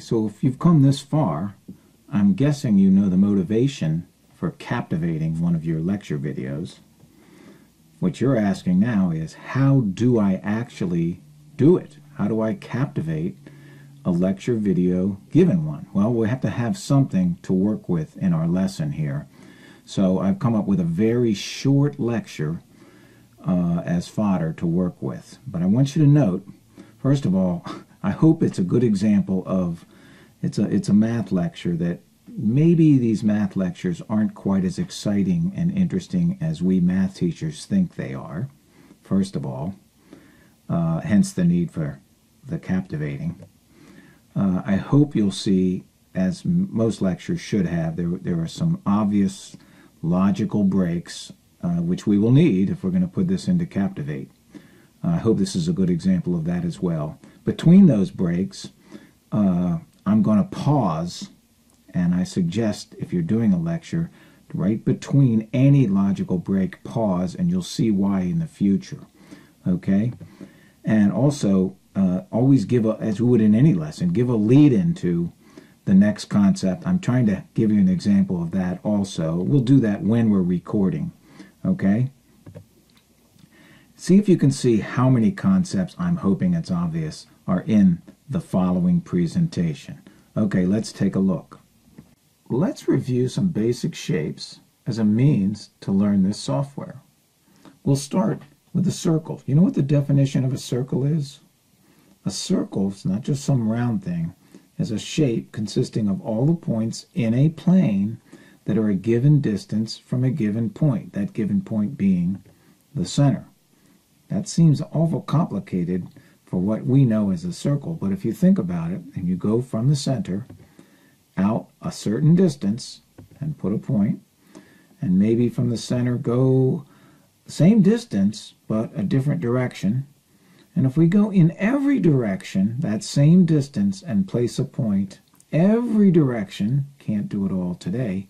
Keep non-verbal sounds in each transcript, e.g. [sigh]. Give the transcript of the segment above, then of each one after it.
So if you've come this far, I'm guessing you know the motivation for captivating one of your lecture videos. What you're asking now is, how do I actually do it? How do I captivate a lecture video given one? Well, we have to have something to work with in our lesson here. So I've come up with a very short lecture uh, as fodder to work with. But I want you to note, first of all, [laughs] I hope it's a good example of it's a it's a math lecture that maybe these math lectures aren't quite as exciting and interesting as we math teachers think they are. First of all, uh, hence the need for the captivating. Uh, I hope you'll see, as most lectures should have, there there are some obvious logical breaks uh, which we will need if we're going to put this into Captivate. I hope this is a good example of that as well. Between those breaks, uh, I'm going to pause, and I suggest if you're doing a lecture, right between any logical break, pause, and you'll see why in the future. Okay? And also, uh, always give a, as we would in any lesson, give a lead into the next concept. I'm trying to give you an example of that also. We'll do that when we're recording. Okay? See if you can see how many concepts, I'm hoping it's obvious, are in the following presentation. Okay, let's take a look. Let's review some basic shapes as a means to learn this software. We'll start with a circle. You know what the definition of a circle is? A circle is not just some round thing, It's a shape consisting of all the points in a plane that are a given distance from a given point, that given point being the center. That seems awful complicated for what we know as a circle, but if you think about it and you go from the center out a certain distance and put a point, and maybe from the center go same distance but a different direction, and if we go in every direction that same distance and place a point, every direction, can't do it all today,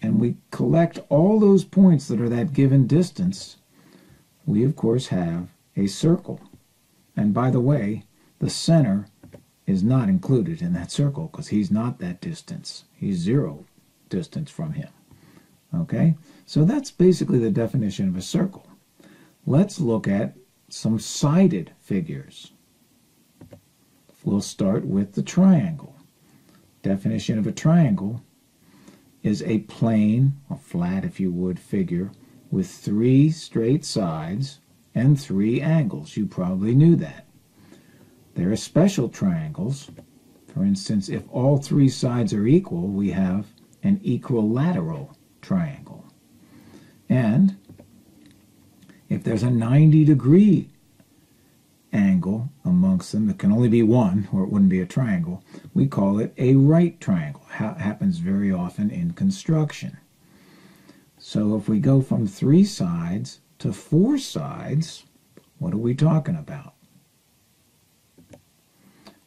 and we collect all those points that are that given distance, we of course have a circle. And by the way, the center is not included in that circle because he's not that distance. He's zero distance from him. Okay? So that's basically the definition of a circle. Let's look at some sided figures. We'll start with the triangle. Definition of a triangle is a plane, a flat if you would, figure with three straight sides and three angles. You probably knew that. There are special triangles. For instance, if all three sides are equal, we have an equilateral triangle. And if there's a 90 degree angle amongst them, it can only be one, or it wouldn't be a triangle, we call it a right triangle. Ha happens very often in construction. So if we go from three sides to four sides, what are we talking about?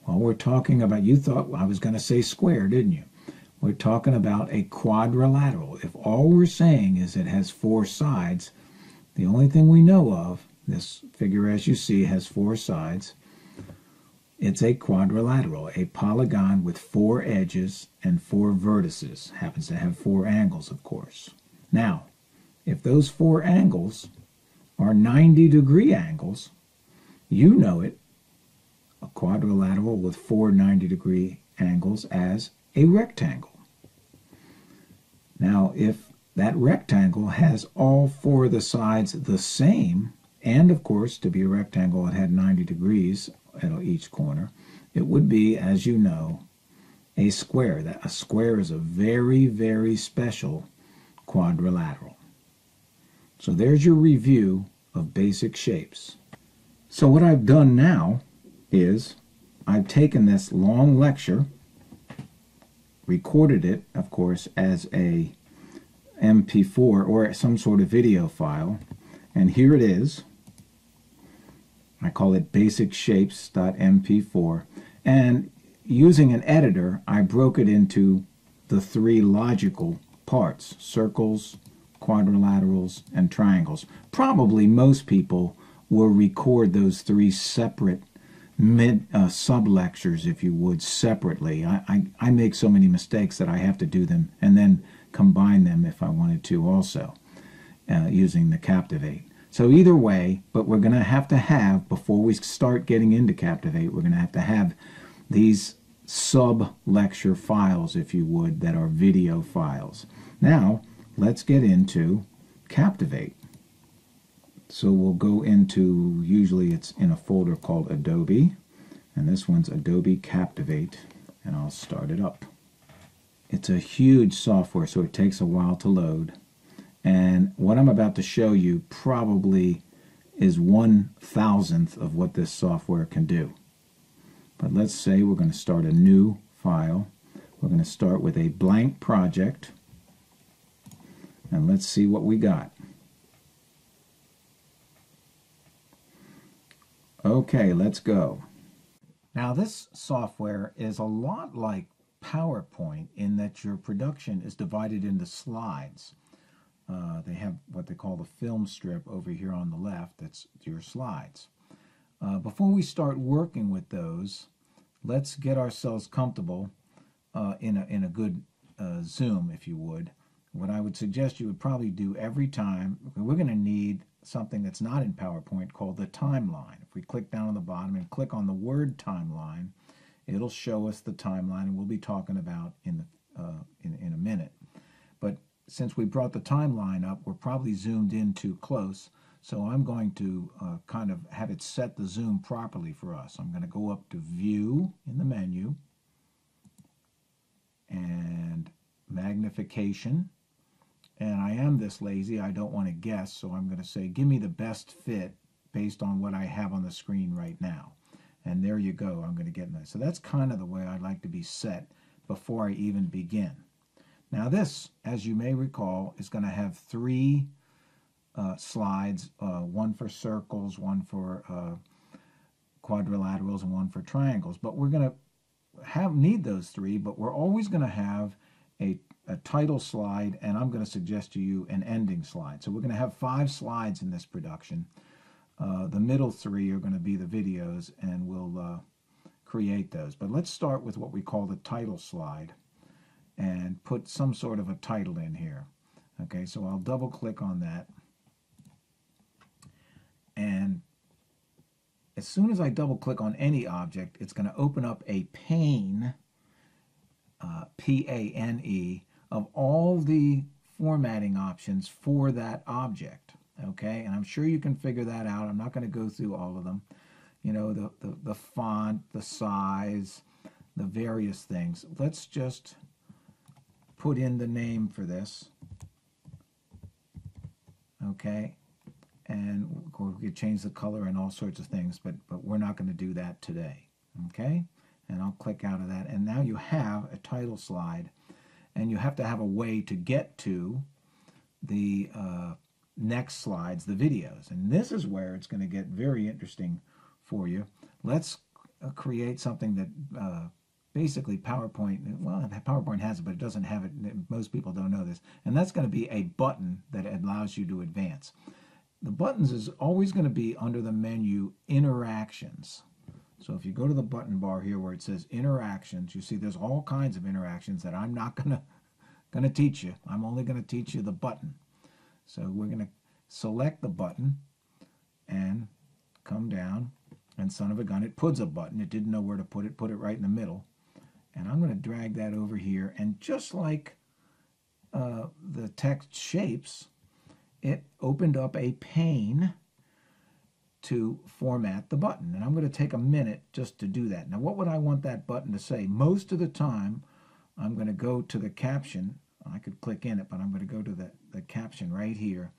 Well, we're talking about, you thought I was going to say square, didn't you? We're talking about a quadrilateral. If all we're saying is it has four sides, the only thing we know of, this figure as you see has four sides, it's a quadrilateral, a polygon with four edges and four vertices. Happens to have four angles, of course. Now, if those four angles are 90 degree angles, you know it, a quadrilateral with four 90 degree angles as a rectangle. Now, if that rectangle has all four of the sides the same, and of course, to be a rectangle, it had 90 degrees at each corner. It would be, as you know, a square. That A square is a very, very special quadrilateral. So there's your review of basic shapes. So what I've done now is I've taken this long lecture, recorded it, of course, as a MP4 or some sort of video file. And here it is. I call it basicshapes.mp4. And using an editor, I broke it into the three logical parts, circles, quadrilaterals, and triangles. Probably most people will record those three separate mid uh, sub lectures, if you would, separately. I, I, I make so many mistakes that I have to do them and then combine them if I wanted to also uh, using the Captivate. So either way, but we're going to have to have, before we start getting into Captivate, we're going to have to have these sub-lecture files, if you would, that are video files. Now, let's get into Captivate. So we'll go into, usually it's in a folder called Adobe, and this one's Adobe Captivate, and I'll start it up. It's a huge software, so it takes a while to load. And what I'm about to show you probably is one thousandth of what this software can do. But let's say we're going to start a new file. We're going to start with a blank project. And let's see what we got. Okay, let's go. Now this software is a lot like PowerPoint in that your production is divided into slides. Uh, they have what they call the film strip over here on the left. That's your slides. Uh, before we start working with those, let's get ourselves comfortable uh, in, a, in a good uh, Zoom, if you would. What I would suggest you would probably do every time, we're going to need something that's not in PowerPoint called the timeline. If we click down on the bottom and click on the word timeline, it'll show us the timeline and we'll be talking about in, the, uh, in, in a minute. But since we brought the timeline up, we're probably zoomed in too close. So I'm going to uh, kind of have it set the zoom properly for us. I'm going to go up to View in the menu and Magnification. And I am this lazy, I don't want to guess, so I'm going to say, give me the best fit based on what I have on the screen right now. And there you go, I'm going to get that. So that's kind of the way I'd like to be set before I even begin. Now this, as you may recall, is going to have three uh, slides, uh, one for circles, one for uh, quadrilaterals, and one for triangles. But we're going to have need those three, but we're always going to have a, a title slide, and I'm going to suggest to you an ending slide. So we're going to have five slides in this production. Uh, the middle three are going to be the videos, and we'll uh, create those. But let's start with what we call the title slide and put some sort of a title in here. Okay, so I'll double click on that. And as soon as I double click on any object, it's going to open up a pane, uh, P-A-N-E, of all the formatting options for that object. Okay, and I'm sure you can figure that out. I'm not going to go through all of them. You know, the, the, the font, the size, the various things. Let's just put in the name for this. Okay, and we could change the color and all sorts of things, but, but we're not going to do that today. Okay, and I'll click out of that. And now you have a title slide, and you have to have a way to get to the uh, next slides, the videos. And this is where it's going to get very interesting for you. Let's uh, create something that uh, basically PowerPoint, well, PowerPoint has it, but it doesn't have it. Most people don't know this. And that's going to be a button that allows you to advance. The buttons is always going to be under the menu Interactions. So if you go to the button bar here where it says Interactions, you see there's all kinds of interactions that I'm not going to going to teach you. I'm only going to teach you the button. So we're going to select the button and come down and son of a gun, it puts a button. It didn't know where to put it, put it right in the middle. And I'm going to drag that over here. And just like uh, the text shapes, it opened up a pane to format the button. And I'm going to take a minute just to do that. Now, what would I want that button to say? Most of the time, I'm going to go to the caption. I could click in it, but I'm going to go to the, the caption right here.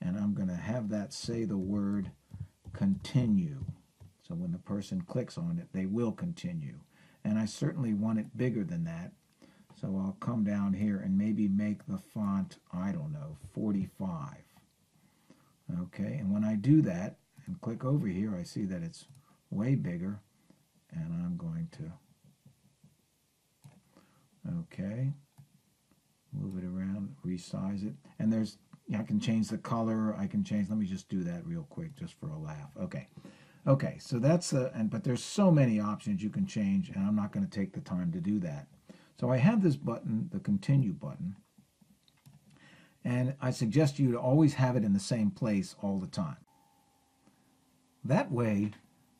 And I'm going to have that say the word continue. So when the person clicks on it, they will continue. And I certainly want it bigger than that. So I'll come down here and maybe make the font, I don't know, 45. Okay, and when I do that and click over here, I see that it's way bigger. And I'm going to, okay, move it around, resize it. And there's, I can change the color, I can change, let me just do that real quick just for a laugh. Okay, Okay, so that's the, and but there's so many options you can change, and I'm not going to take the time to do that. So I have this button, the continue button, and I suggest you to always have it in the same place all the time. That way,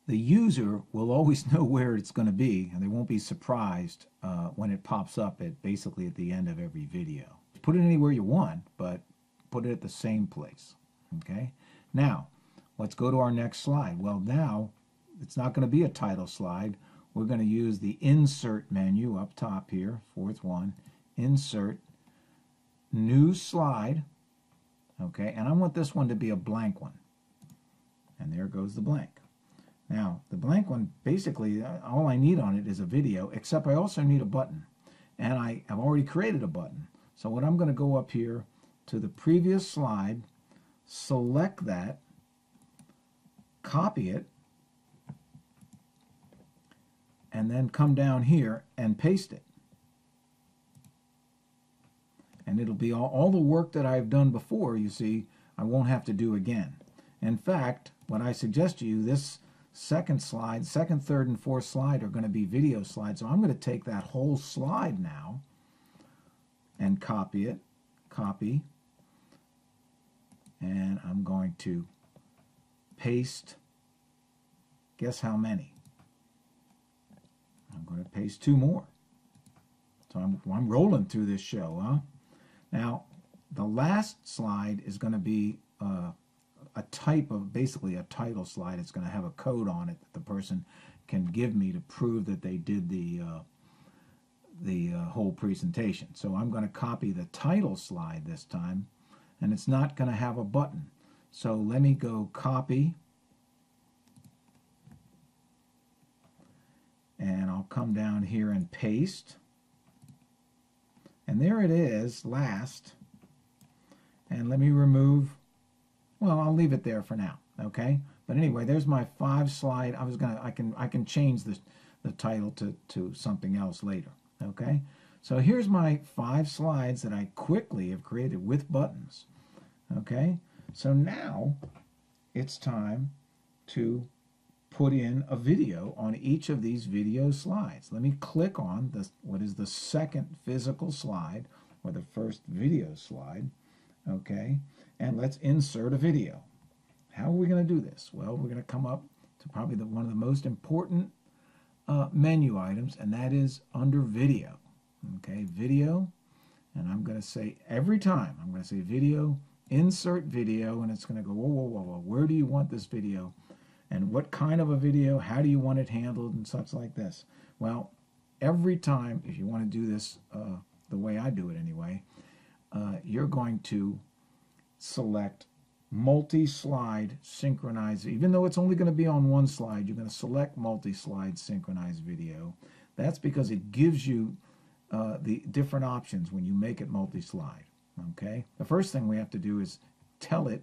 the user will always [laughs] know where it's going to be, and they won't be surprised uh, when it pops up at basically at the end of every video. Put it anywhere you want, but put it at the same place. Okay. Now, let's go to our next slide. Well, now it's not going to be a title slide. We're going to use the insert menu up top here, fourth one, insert, new slide. Okay, and I want this one to be a blank one. And there goes the blank. Now, the blank one, basically, uh, all I need on it is a video, except I also need a button. And I have already created a button. So what I'm going to go up here to the previous slide, select that, copy it, and then come down here and paste it. And it'll be all, all the work that I've done before, you see, I won't have to do again. In fact, what I suggest to you, this second slide, second, third, and fourth slide are going to be video slides. So I'm going to take that whole slide now and copy it, copy, and I'm going to paste, guess how many? I'm going to paste two more. So I'm, I'm rolling through this show, huh? Now, the last slide is going to be uh, a type of, basically a title slide. It's going to have a code on it that the person can give me to prove that they did the, uh, the uh, whole presentation. So I'm going to copy the title slide this time, and it's not going to have a button. So let me go copy, and I'll come down here and paste. And there it is, last. And let me remove, well, I'll leave it there for now, okay? But anyway, there's my five slide. I was gonna, I can, I can change the, the title to, to something else later, okay? So here's my five slides that I quickly have created with buttons, okay? So now it's time to put in a video on each of these video slides. Let me click on the, what is the second physical slide or the first video slide, okay? And let's insert a video. How are we going to do this? Well, we're going to come up to probably the, one of the most important uh, menu items, and that is under video. Okay, video, and I'm going to say every time, I'm going to say video, insert video, and it's going to go, whoa, whoa, whoa, whoa, where do you want this video? and what kind of a video, how do you want it handled, and such like this. Well, every time, if you want to do this uh, the way I do it anyway, uh, you're going to select multi-slide synchronize. Even though it's only going to be on one slide, you're going to select multi-slide synchronized video. That's because it gives you uh, the different options when you make it multi-slide. Okay. The first thing we have to do is tell it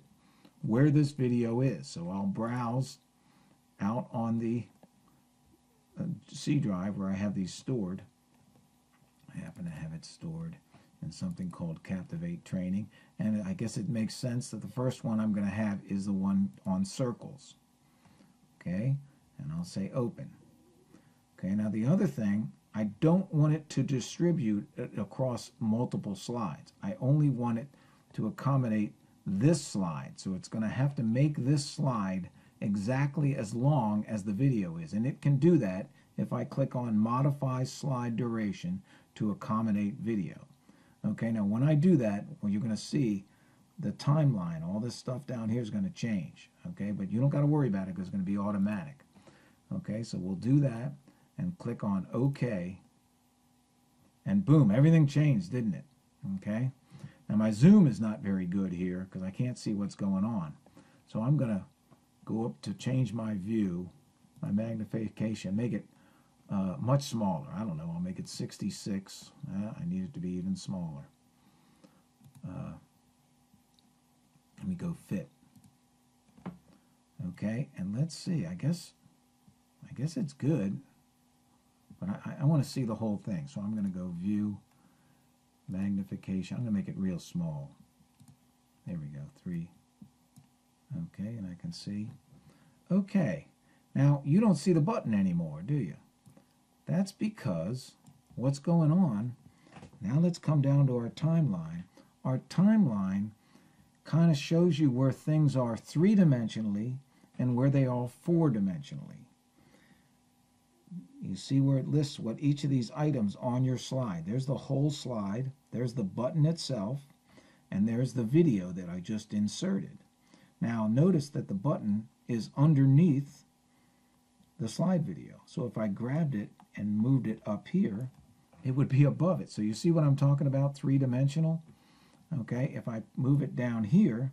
where this video is. So I'll browse out on the uh, C drive where I have these stored. I happen to have it stored in something called Captivate Training. And I guess it makes sense that the first one I'm going to have is the one on circles. Okay, and I'll say open. Okay, now the other thing, I don't want it to distribute uh, across multiple slides. I only want it to accommodate this slide. So it's going to have to make this slide exactly as long as the video is. And it can do that if I click on Modify Slide Duration to accommodate video. Okay, now when I do that, well, you're going to see the timeline, all this stuff down here is going to change. Okay, but you don't got to worry about it because it's going to be automatic. Okay, so we'll do that and click on OK. And boom, everything changed, didn't it? Okay, now my zoom is not very good here because I can't see what's going on. So I'm going to go up to change my view, my magnification, make it uh, much smaller. I don't know, I'll make it 66. Uh, I need it to be even smaller. Uh, let me go fit. Okay, and let's see. I guess, I guess it's good, but I, I want to see the whole thing. So I'm going to go view, magnification. I'm going to make it real small. There we go, three. Okay, and I can see. Okay, Now, you don't see the button anymore, do you? That's because what's going on, now let's come down to our timeline. Our timeline kind of shows you where things are three-dimensionally and where they are four-dimensionally. You see where it lists what each of these items on your slide. There's the whole slide, there's the button itself, and there's the video that I just inserted. Now notice that the button is underneath the slide video. So if I grabbed it and moved it up here, it would be above it. So you see what I'm talking about, three-dimensional? Okay, if I move it down here,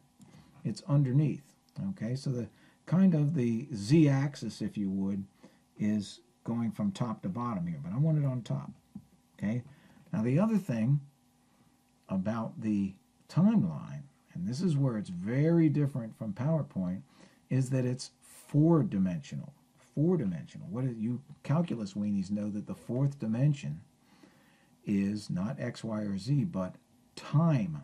it's underneath. Okay, so the kind of the z-axis, if you would, is going from top to bottom here, but I want it on top. Okay, now the other thing about the timeline, and this is where it's very different from PowerPoint, is that it's four-dimensional. Four-dimensional. What is, you calculus weenies know that the fourth dimension is not x, y, or z, but time.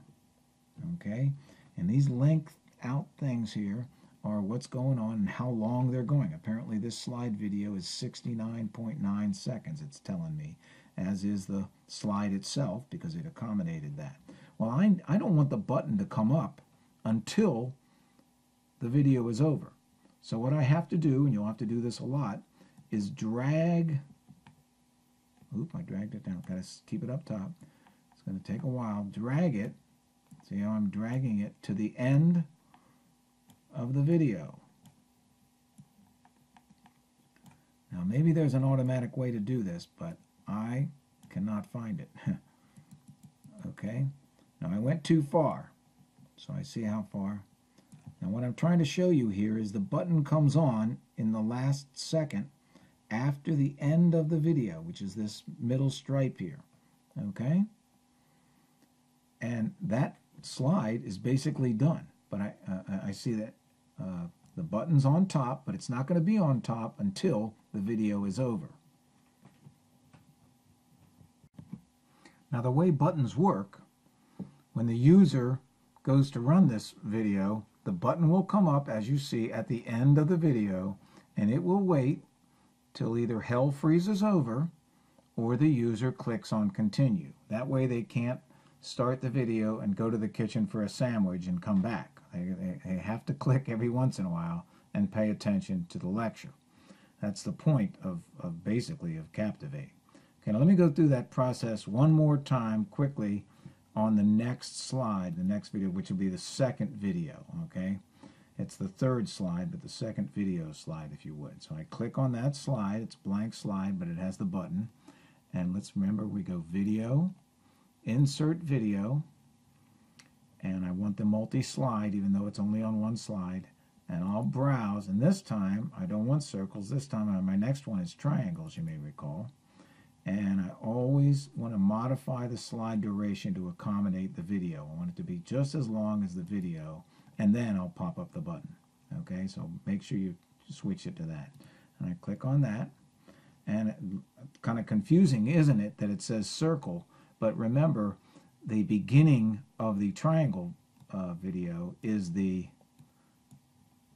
Okay? And these length out things here are what's going on and how long they're going. Apparently this slide video is 69.9 seconds, it's telling me, as is the slide itself because it accommodated that. Well, I, I don't want the button to come up until the video is over. So what I have to do, and you'll have to do this a lot, is drag, oop, I dragged it down, gotta keep it up top. It's gonna take a while, drag it, see how I'm dragging it to the end of the video. Now maybe there's an automatic way to do this, but I cannot find it. [laughs] okay, now I went too far, so I see how far. Now what I'm trying to show you here is the button comes on in the last second after the end of the video, which is this middle stripe here. Okay? And that slide is basically done. But I, uh, I see that uh, the button's on top, but it's not going to be on top until the video is over. Now the way buttons work, when the user goes to run this video, the button will come up as you see at the end of the video and it will wait till either hell freezes over or the user clicks on continue. That way they can't start the video and go to the kitchen for a sandwich and come back. They, they, they have to click every once in a while and pay attention to the lecture. That's the point of, of basically of Captivate. Okay, now let me go through that process one more time quickly on the next slide, the next video, which will be the second video, okay? It's the third slide, but the second video slide, if you would. So I click on that slide. It's blank slide, but it has the button. And let's remember, we go Video, Insert Video, and I want the multi-slide, even though it's only on one slide. And I'll browse, and this time, I don't want circles. This time, uh, my next one is triangles, you may recall and I always want to modify the slide duration to accommodate the video. I want it to be just as long as the video and then I'll pop up the button. Okay, so make sure you switch it to that. And I click on that and kind of confusing, isn't it, that it says circle, but remember the beginning of the triangle uh, video is the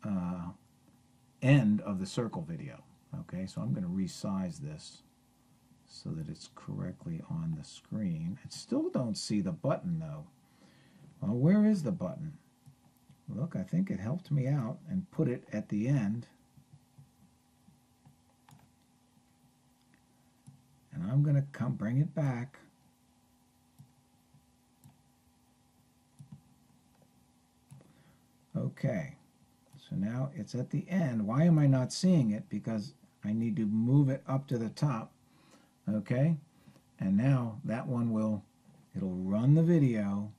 uh, end of the circle video. Okay, so I'm going to resize this so that it's correctly on the screen. I still don't see the button though. Well, where is the button? Look, I think it helped me out and put it at the end. And I'm going to come bring it back. Okay, so now it's at the end. Why am I not seeing it? Because I need to move it up to the top okay? And now that one will it'll run the video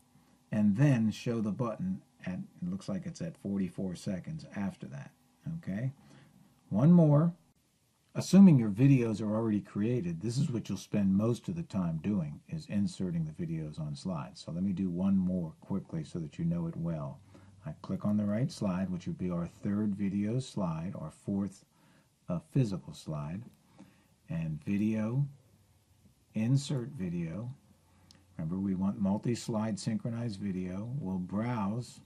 and then show the button at it looks like it's at 44 seconds after that. Okay? One more. Assuming your videos are already created this is what you'll spend most of the time doing is inserting the videos on slides. So let me do one more quickly so that you know it well. I click on the right slide which would be our third video slide our fourth uh, physical slide and video, insert video. Remember, we want multi-slide synchronized video. We'll browse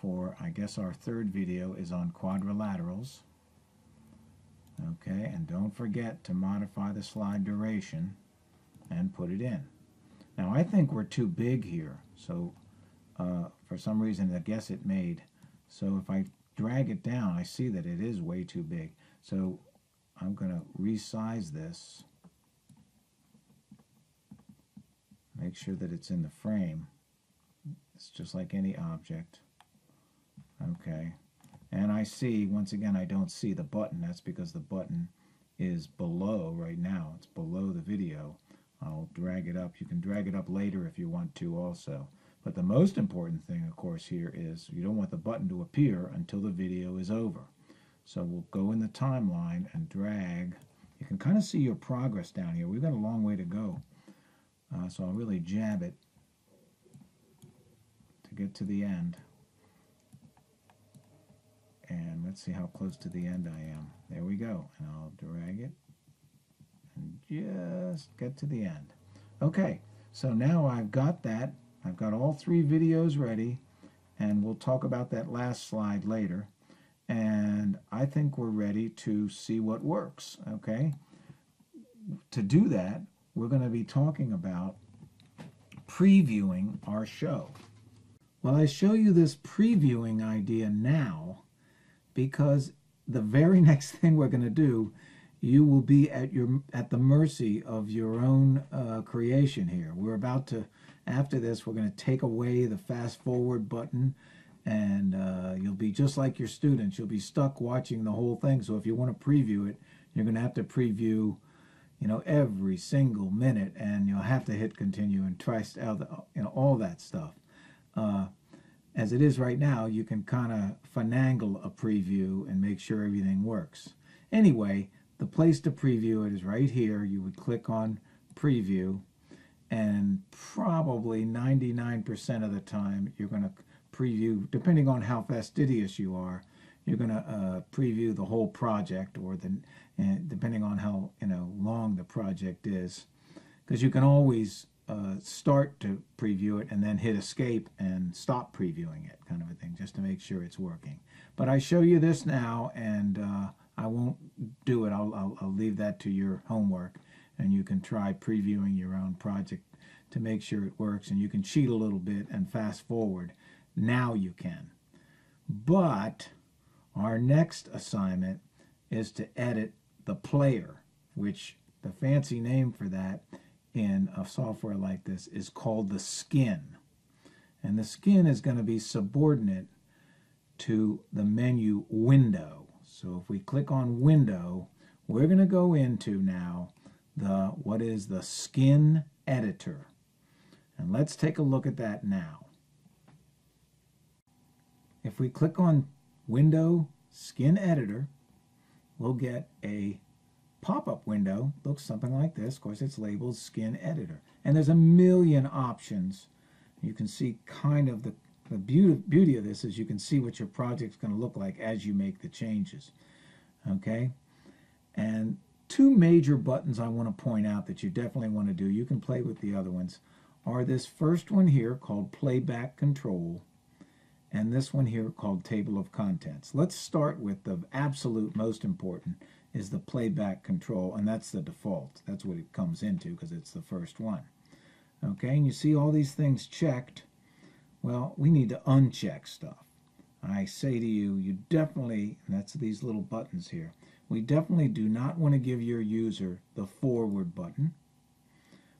for, I guess our third video is on quadrilaterals. Okay, and don't forget to modify the slide duration and put it in. Now I think we're too big here, so uh, for some reason I guess it made. So if I drag it down, I see that it is way too big. So I'm going to resize this. Make sure that it's in the frame. It's just like any object. Okay. And I see, once again, I don't see the button. That's because the button is below right now. It's below the video. I'll drag it up. You can drag it up later if you want to also. But the most important thing, of course, here is you don't want the button to appear until the video is over. So we'll go in the timeline and drag. You can kind of see your progress down here. We've got a long way to go. Uh, so I'll really jab it to get to the end. And let's see how close to the end I am. There we go. And I'll drag it and just get to the end. Okay, so now I've got that. I've got all three videos ready, and we'll talk about that last slide later. And I think we're ready to see what works, okay? To do that, we're going to be talking about previewing our show. Well, I show you this previewing idea now because the very [laughs] next thing we're going to do you will be at your at the mercy of your own uh, creation here. We're about to after this we're going to take away the fast forward button and uh, you'll be just like your students. You'll be stuck watching the whole thing. So if you want to preview it, you're going to have to preview you know every single minute and you'll have to hit continue and try out you know all that stuff. Uh, as it is right now, you can kind of finagle a preview and make sure everything works. Anyway, the place to preview it is right here. You would click on preview and probably 99% of the time you're going to preview, depending on how fastidious you are, you're going to uh, preview the whole project or the, depending on how you know long the project is. Because you can always uh, start to preview it and then hit escape and stop previewing it kind of a thing just to make sure it's working. But I show you this now and uh, I won't do it. I'll, I'll, I'll leave that to your homework, and you can try previewing your own project to make sure it works. And you can cheat a little bit and fast forward. Now you can. But our next assignment is to edit the player, which the fancy name for that in a software like this is called the skin. And the skin is going to be subordinate to the menu window. So if we click on window, we're going to go into now the what is the skin editor. And let's take a look at that now. If we click on window skin editor, we'll get a pop-up window. Looks something like this. Of course, it's labeled skin editor. And there's a million options. You can see kind of the the beauty, beauty of this is you can see what your project's going to look like as you make the changes. Okay? And two major buttons I want to point out that you definitely want to do, you can play with the other ones, are this first one here called Playback Control and this one here called Table of Contents. Let's start with the absolute most important is the Playback Control, and that's the default. That's what it comes into because it's the first one. Okay, and you see all these things checked well, we need to uncheck stuff. I say to you, you definitely, that's these little buttons here, we definitely do not want to give your user the forward button.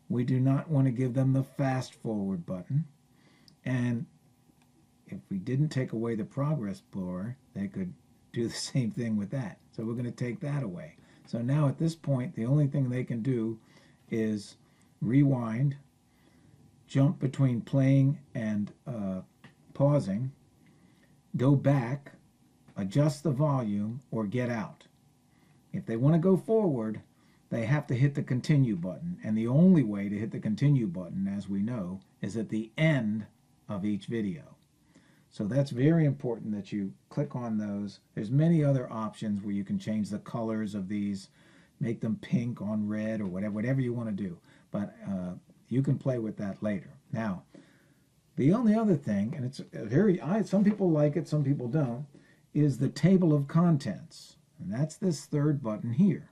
We do not want to give them the fast forward button. And if we didn't take away the progress bar, they could do the [laughs] same thing with that. So we're going to take that away. So now at this point, the only thing they can do is rewind jump between playing and uh, pausing, go back, adjust the volume, or get out. If they want to go forward, they have to hit the continue button. And the only way to hit the continue button, as we know, is at the end of each video. So that's very important that you click on those. There's many other options where you can change the colors of these, make them pink on red or whatever, whatever you want to do. But uh, you can play with that later. Now, the only other thing, and it's very, I, some people like it, some people don't, is the table of contents. And that's this third button here.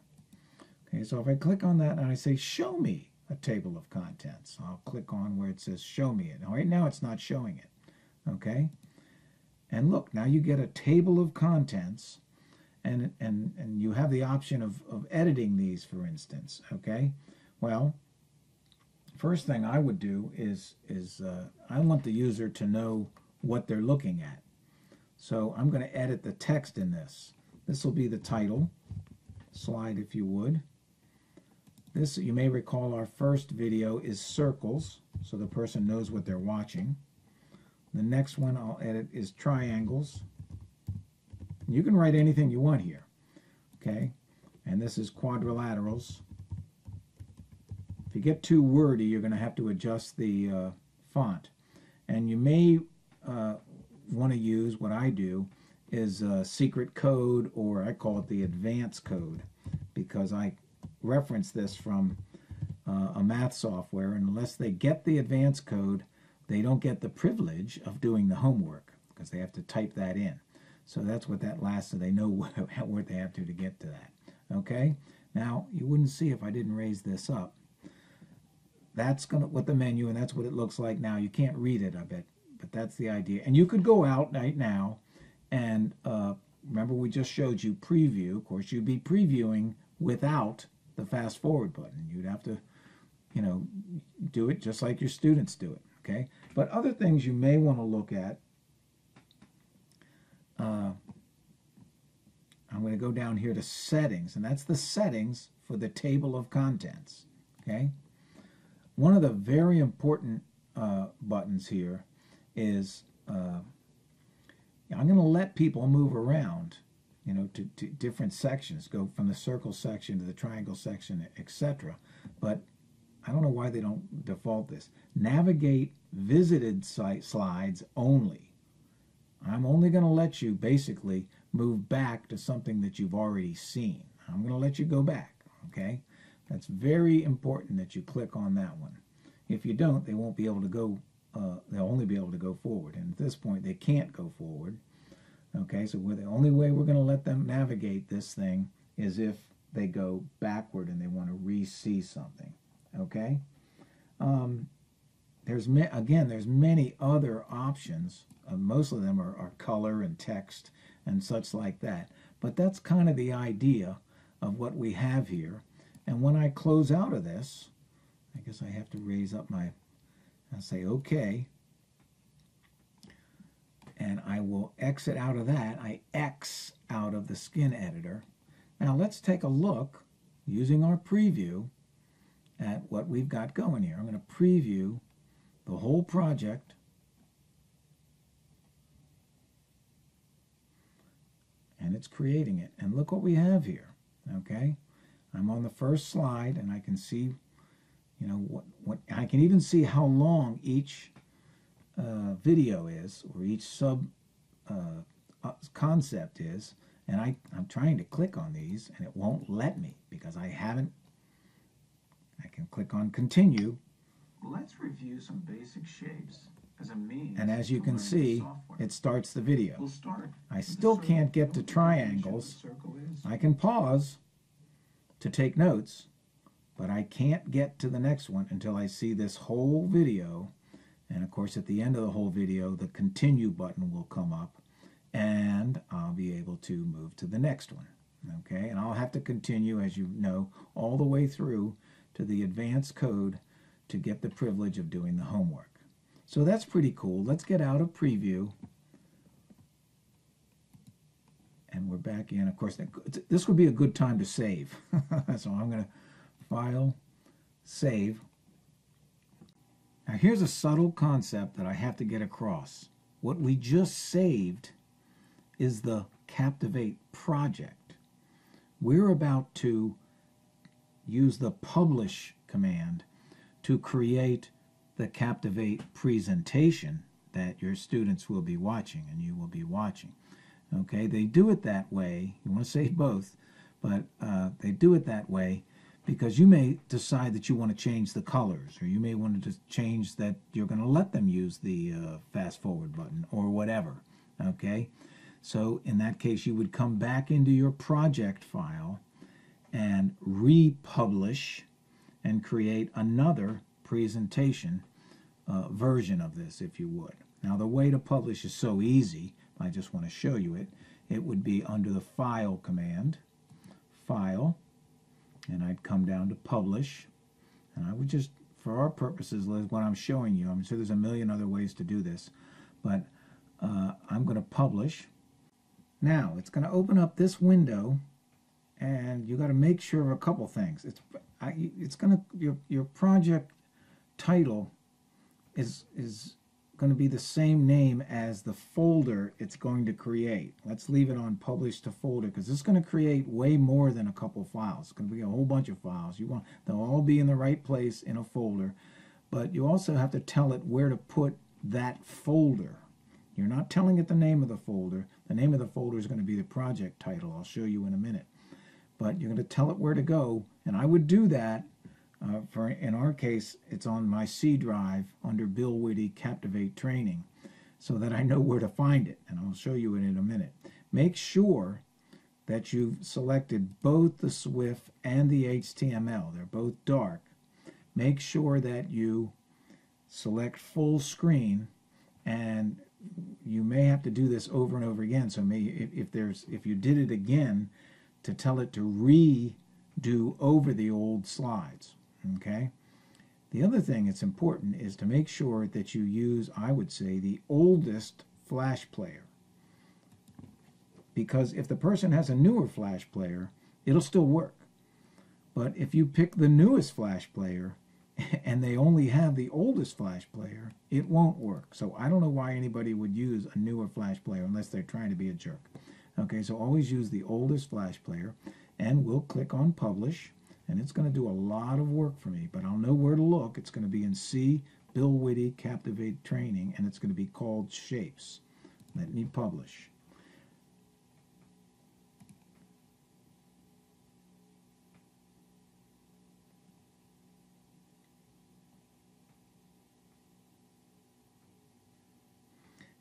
Okay, so if I click on that and I say show me a table of contents, I'll click on where it says show me it. Now, right now it's not showing it. Okay? And look, now you get a table of contents and, and, and you have the option of, of editing these, for instance. Okay? Well, first thing I would do is, is uh, I want the user to know what they're looking at. So I'm going to edit the text in this. This will be the title slide if you would. This, you may recall our first video is circles, so the person knows what they're watching. The next one I'll edit is triangles. You can write anything you want here, okay? And this is quadrilaterals. If you get too wordy, you're going to have to adjust the uh, font. And you may uh, want to use what I do is secret code, or I call it the advanced code, because I reference this from uh, a math software, unless they get the advanced code, they don't get the privilege of doing the homework because they have to type that in. So that's what that last, so they know [laughs] what, what they have to to get to that. Okay? Now, you wouldn't see if I didn't raise this up. That's gonna what the menu, and that's what it looks like now. You can't read it, I bet, but that's the idea. And you could go out right now and uh, remember we just showed you preview. Of course, you'd be previewing without the fast forward button. You'd have to, you know, do it just like your students do it, okay? But other things you may want to look at, uh, I'm going to go down here to settings, and that's the settings for the table of contents, okay? One of the very important uh, buttons here is uh, I'm going to let people move around you know, to, to different sections, go from the circle section to the triangle section, etc. But I don't know why they don't default this. Navigate visited site slides only. I'm only going to let you basically move back to something that you've already seen. I'm going to let you go back, okay? That's very important that you click on that one. If you don't, they won't be able to go, uh, they'll only be able to go forward. And at this point, they can't go forward Okay, so the only way we're going to let them navigate this thing is if they go backward and they want to re-see something. Okay, um, there's again, there's many other options. Uh, most of them are, are color and text and such like that. But that's kind of the idea of what we have here. And when I close out of this, I guess I have to raise up my, I say okay and I will exit out of that. I X out of the skin editor. Now let's take a look using our preview at what we've got going here. I'm going to preview the whole project. And it's creating it. And look what we have here. Okay? I'm on the first slide and I can see, you know, what, what I can even see how long each uh, video is, or each sub uh, uh, concept is, and I, I'm trying to click on these, and it won't let me because I haven't. I can click on continue. Let's review some basic shapes as a means. And as you can see, it starts the video. We'll start I still can't get to triangles. I can pause to take notes, but I can't get to the next one until I see this whole video and of course, at the end of the whole video, the continue button will come up and I'll be able to move to the next one. Okay, and I'll have to continue, as you know, all the way through to the advanced code to get the privilege of doing the homework. So that's pretty cool. Let's get out of preview. And we're back in. Of course, this would be a good time to save. [laughs] so I'm going to file, save. Now here's a subtle concept that I have to get across. What we just saved is the Captivate project. We're about to use the publish command to create the Captivate presentation that your students will be watching and you will be watching. Okay, they do it that way. You want to save both, but uh, they do it that way because you may decide that you want to change the colors or you may want to change that you're going to let them use the uh, fast forward button or whatever okay So in that case, you would come back into your project file and republish and create another presentation uh, version of this, if you would. Now, the way to publish is so easy. I just want to show you it. It would be under the File command, File, and I'd come down to Publish, and I would just, for our purposes, what I'm showing you, I'm sure there's a million other ways to do this, but uh, I'm going to publish. Now, it's going to open up this window, and you got to make sure of a couple things. It's I, it's to your your project title is is going to be the same name as the folder it's going to create. Let's leave it on publish to folder because it's going to create way more than a couple files. It's going to be a whole bunch of files. You want they'll all be in the right place in a folder, but you also have to tell it where to put that folder. You're not telling it the name of the folder. The name of the folder is going to be the project title. I'll show you in a minute. But you're going to tell it where to go, and I would do that uh, for in our case, it's on my C drive under Bill Witte Captivate Training, so that I know where to find it, and I'll show you it in a minute. Make sure that you've selected both the SWF and the HTML. They're both dark. Make sure that you select full screen, and you may have to do this over and over again. So may, if, if there's if you did it again, to tell it to redo over the old slides. Okay? The other thing that's important is to make sure that you use, I would say, the oldest flash player. Because if the person has a newer flash player, it'll still work. But if you pick the newest flash player [laughs] and they only have the oldest flash player, it won't work. So I don't know why anybody would use a newer flash player unless they're trying to be a jerk. Okay, so always use the oldest flash player and we'll click on publish and it's going to do a lot of work for me, but I'll know where to look. It's going to be in C, Bill Witte Captivate Training, and it's going to be called Shapes. Let me publish.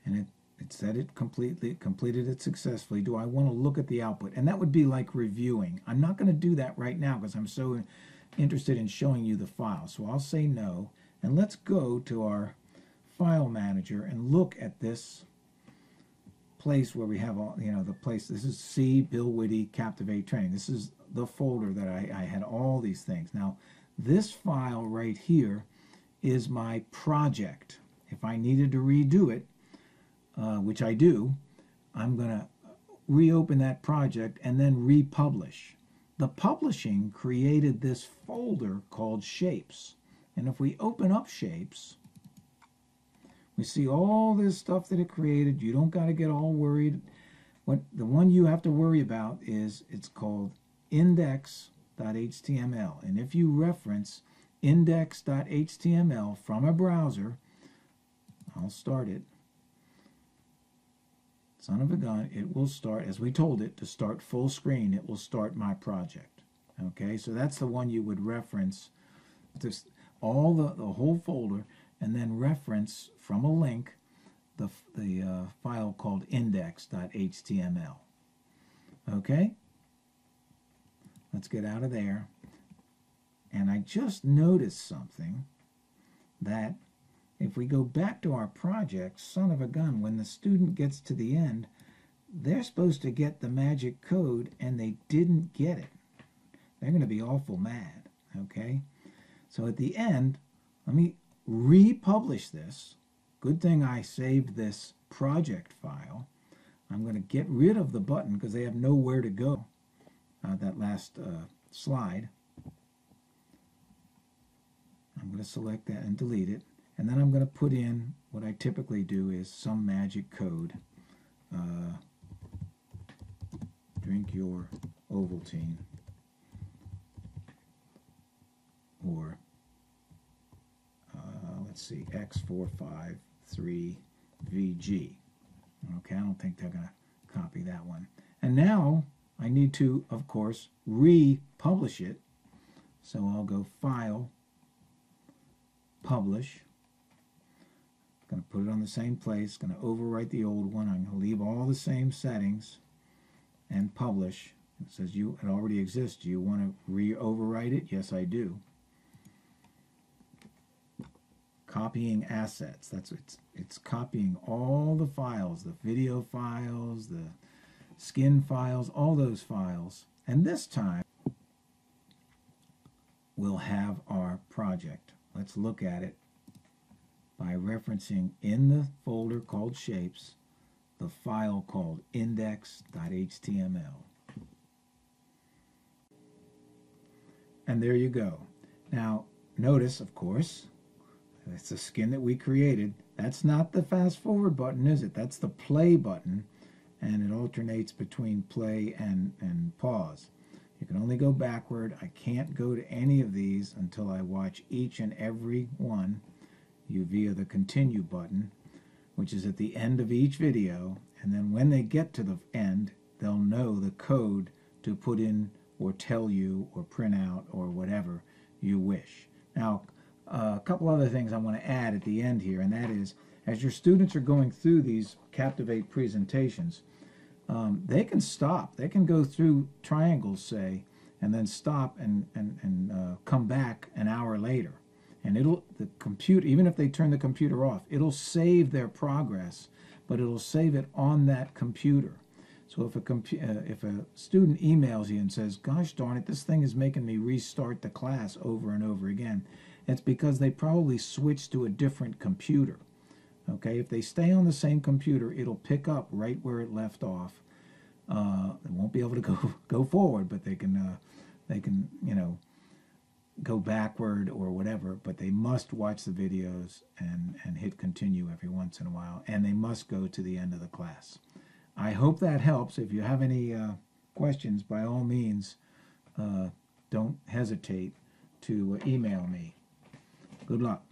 And it it said it completely completed it successfully. Do I want to look at the output? And that would be like reviewing. I'm not going to do that right now because I'm so interested in showing you the file. So I'll say no. And let's go to our file manager and look at this place where we have all, you know, the place. This is C, Bill Witte, Captivate Training. This is the folder that I, I had all these things. Now, this file right here is my project. If I needed to redo it, uh, which I do, I'm going to reopen that project and then republish. The publishing created this folder called Shapes. And if we open up Shapes, we see all this stuff that it created. You don't got to get all worried. What the one you have to worry about is it's called index.html. And if you reference index.html from a browser, I'll start it son of a gun, it will start, as we told it, to start full screen, it will start my project. Okay, so that's the one you would reference, just all the, the whole folder, and then reference from a link the, the uh, file called index.html. Okay, let's get out of there. And I just noticed something that if we go back to our project, son of a gun, when the student gets to the end, they're supposed to get the magic code and they didn't get it. They're going to be awful mad, okay? So at the end, let me republish this. Good thing I saved this project file. I'm going to get rid of the button because they have nowhere to go, uh, that last uh, slide. I'm going to select that and delete it. And then I'm going to put in what I typically do is some magic code. Uh, drink your Ovaltine. Or, uh, let's see, X453VG. Okay, I don't think they're going to copy that one. And now I need to, of course, republish it. So I'll go File, Publish, Going to put it on the same place. Going to overwrite the old one. I'm going to leave all the same settings and publish. It says you it already exists. Do you want to re-overwrite it? Yes, I do. Copying assets. That's it's it's copying all the files, the video files, the skin files, all those files. And this time we'll have our project. Let's look at it by referencing in the folder called shapes the file called index.html. And there you go. Now, notice, of course, it's the skin that we created. That's not the fast forward button, is it? That's the play button, and it alternates between play and, and pause. You can only go backward. I can't go to any of these until I watch each and every one you via the continue button, which is at the end of each video. And then when they get to the end, they'll know the code to put in or tell you or print out or whatever you wish. Now, uh, a couple other things I want to add at the end here, and that is as your students are going through these Captivate presentations, um, they can stop. They can go through triangles, say, and then stop and, and, and uh, come back an hour later. And it'll, the computer, even if they turn the computer off, it'll save their progress, but it'll save it on that computer. So if a, compu- uh, if a student emails you and says, gosh darn it, this thing is making me restart the class over and over again, it's because they probably switched to a different computer. Okay, if they stay on the same computer, it'll pick up right where it left off. Uh, they won't be able to go [laughs] go forward, but they can uh, they can you know go backward or whatever. But they must watch the videos and and hit continue every once in a while, and they must go to the end of the class. I hope that helps. If you have any uh, questions, by all means, uh, don't hesitate to email me. Good luck.